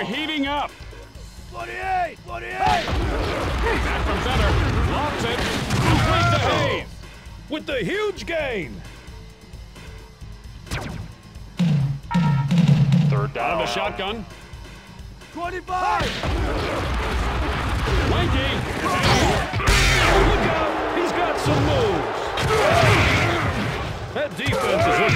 are heating up. 48! 48! Back from center. Lobs it. Complete the oh! Hayes. With the huge gain! Third down. Out of the shotgun. 25! Mikey. Look out! He's got some moves! That defense is looking.